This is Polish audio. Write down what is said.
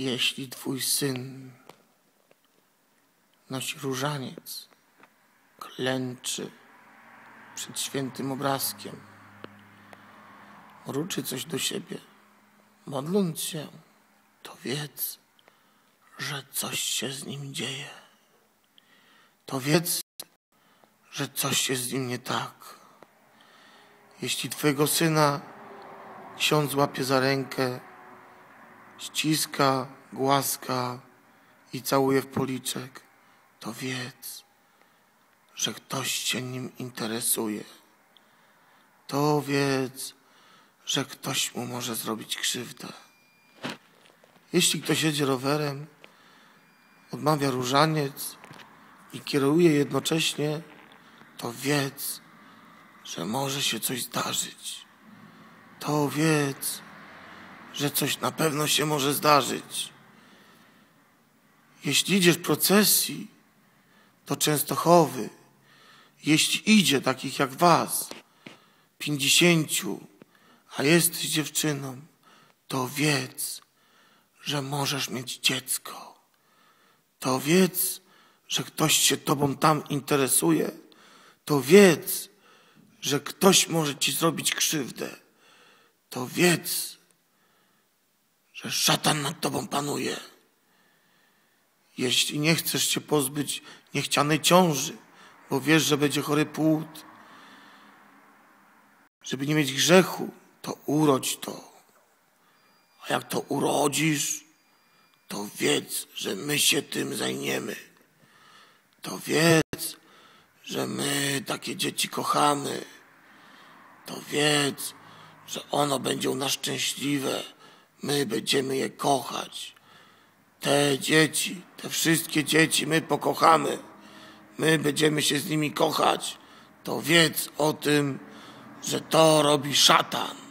Jeśli twój syn nosi różaniec, klęczy przed świętym obrazkiem, mruczy coś do siebie, modląc się, to wiedz, że coś się z nim dzieje. To wiedz, że coś jest z nim nie tak. Jeśli twojego syna ksiądz łapie za rękę, ściska, głaska i całuje w policzek, to wiedz, że ktoś się nim interesuje. To wiedz, że ktoś mu może zrobić krzywdę. Jeśli ktoś jedzie rowerem, odmawia różaniec i kieruje jednocześnie, to wiedz, że może się coś zdarzyć. To wiedz, że coś na pewno się może zdarzyć. Jeśli idziesz procesji do Częstochowy, jeśli idzie takich jak was, pięćdziesięciu, a jesteś dziewczyną, to wiedz, że możesz mieć dziecko. To wiedz, że ktoś się tobą tam interesuje. To wiedz, że ktoś może ci zrobić krzywdę. To wiedz, że szatan nad tobą panuje. Jeśli nie chcesz się pozbyć niechcianej ciąży, bo wiesz, że będzie chory płód, żeby nie mieć grzechu, to urodź to. A jak to urodzisz, to wiedz, że my się tym zajmiemy. To wiedz, że my takie dzieci kochamy. To wiedz, że ono będzie u nas szczęśliwe. My będziemy je kochać. Te dzieci, te wszystkie dzieci my pokochamy. My będziemy się z nimi kochać. To wiedz o tym, że to robi szatan.